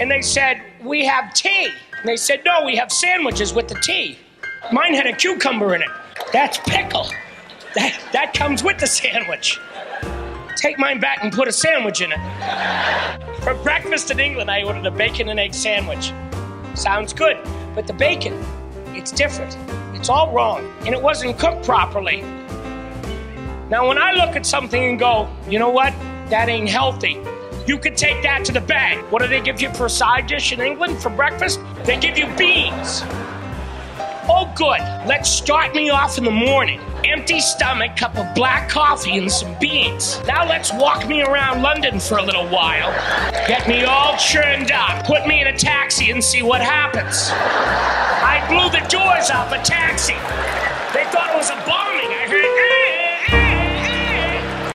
and they said, We have tea. And they said, No, we have sandwiches with the tea. Mine had a cucumber in it. That's pickle. That, that comes with the sandwich. Take mine back and put a sandwich in it. For breakfast in England, I ordered a bacon and egg sandwich. Sounds good, but the bacon, it's different. It's all wrong, and it wasn't cooked properly. Now, when I look at something and go, you know what? That ain't healthy. You could take that to the bank. What do they give you for a side dish in England for breakfast? They give you beans. Oh, good. Let's start me off in the morning. Empty stomach, cup of black coffee, and some beans. Now let's walk me around London for a little while. Get me all churned up. Put me in a taxi and see what happens. I blew the doors off a taxi. They thought it was a bomb